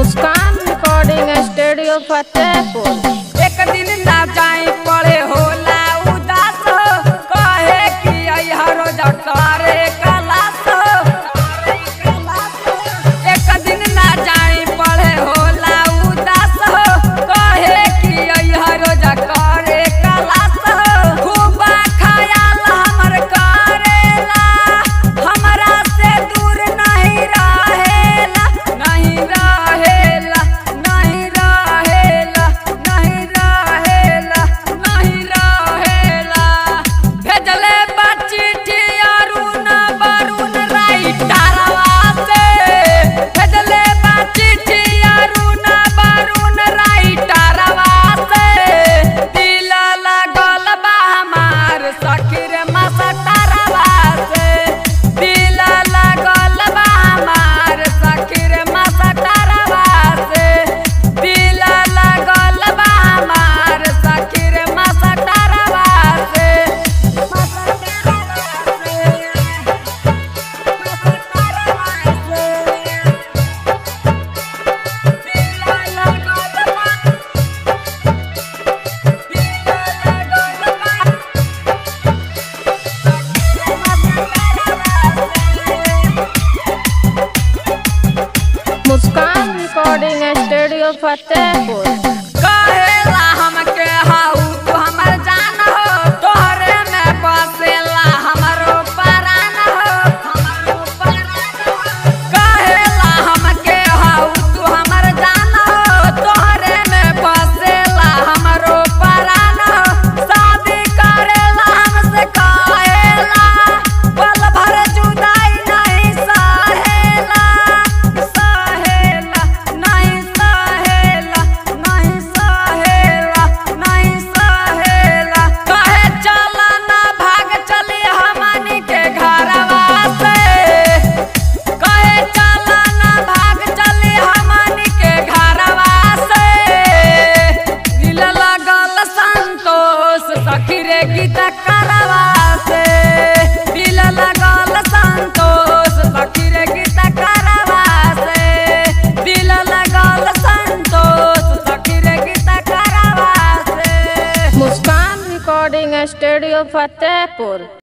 Muskan recording studio Fatehpur. até. Pô. eu até por.